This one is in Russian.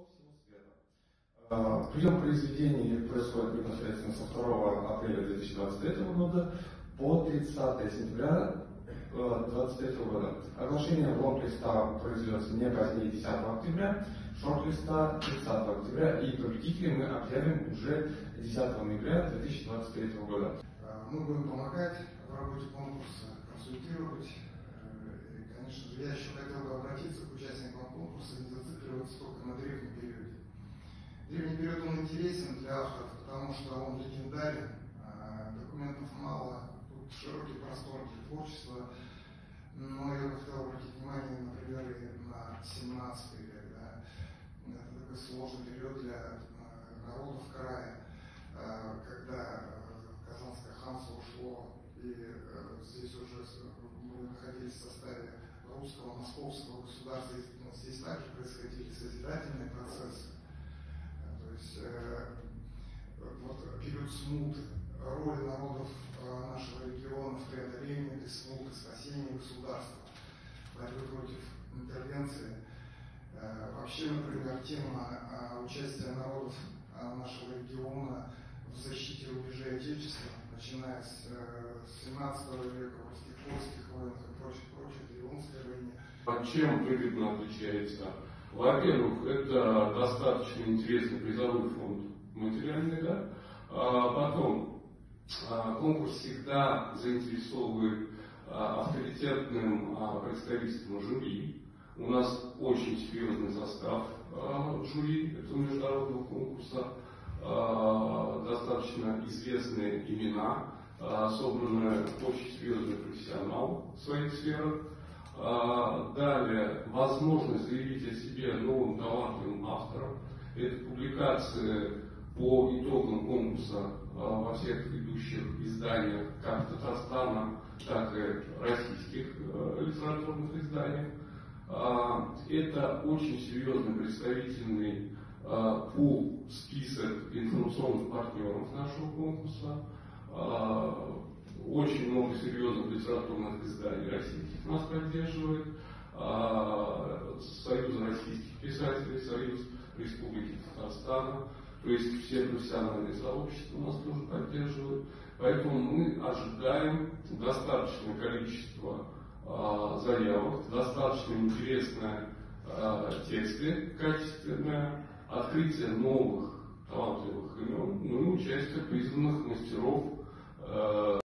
со всего света. Прием произведений происходит непосредственно со 2 апреля 2023 года по 30 сентября 2023 года. Оглашение лонг-листа произведется не позднее 10 октября, шорт-листа 30 октября и победителей мы объявим уже 10 ноября 2023 года. А, мы будем помогать в работе конкурса, консультировать. Э, и, конечно же, я еще хотел бы обратиться к участникам конкурса, не зацикливаться только на древнем периоде. Древний период он интересен для авторов, потому что он легендарен, а документов мало, тут широкий простор для творчества. Но я бы хотел обратить внимание, например, и на 17 век. Да? Это такой сложный период для э, народов края, э, когда Казанское ханство ушло, и э, здесь уже мы находились в составе русского, московского государства. Здесь также происходили созидательные процессы. То есть вот период смуты, роль народов нашего региона в преодолении этой смуты, спасении государства, борьбы против интервенции. Э, вообще, например, тема э, участия народов э, нашего региона в защите рубежей Отечества, начиная с 17 века, русских польских войнах и прочих, прочих, Ливонской войне. А чем выгодно отличается? Во-первых, это достаточно интересный призовой фонд материальный, да? А потом, а, конкурс всегда заинтересовывает а, авторитетным а, представительством жюри. У нас очень серьезный состав жюри этого международного конкурса, достаточно известные имена, собраны очень серьезный профессионал в своих сферах. Далее, возможность заявить о себе новым талантливым автором. Это публикации по итогам конкурса во всех ведущих изданиях как Татарстана, так и российских э, литературных изданиях. Э, это очень серьезный представительный пул, список информационных партнеров нашего конкурса. Очень много серьезных литературных изданий российских нас поддерживает. Э, Союз российских писателей, Союз Республики Татарстана. То есть все профессиональные сообщества нас тоже поддерживают. Поэтому мы ожидаем достаточное количество э, заявок, достаточно интересные э, тексты качественные, открытие новых талантливых имен, ну и участие признанных мастеров